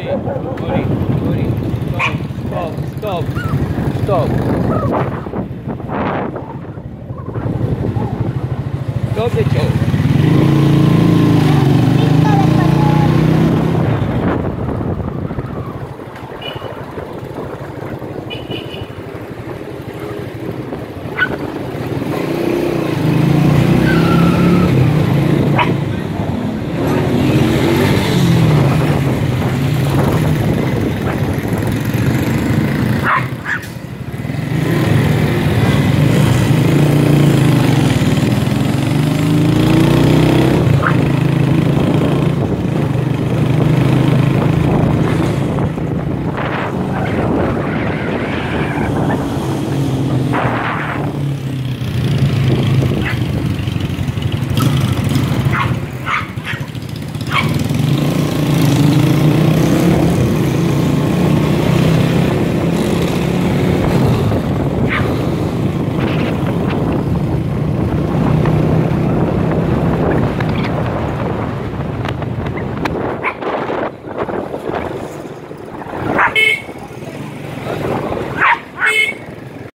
Stop, stop, stop. Stop the joke.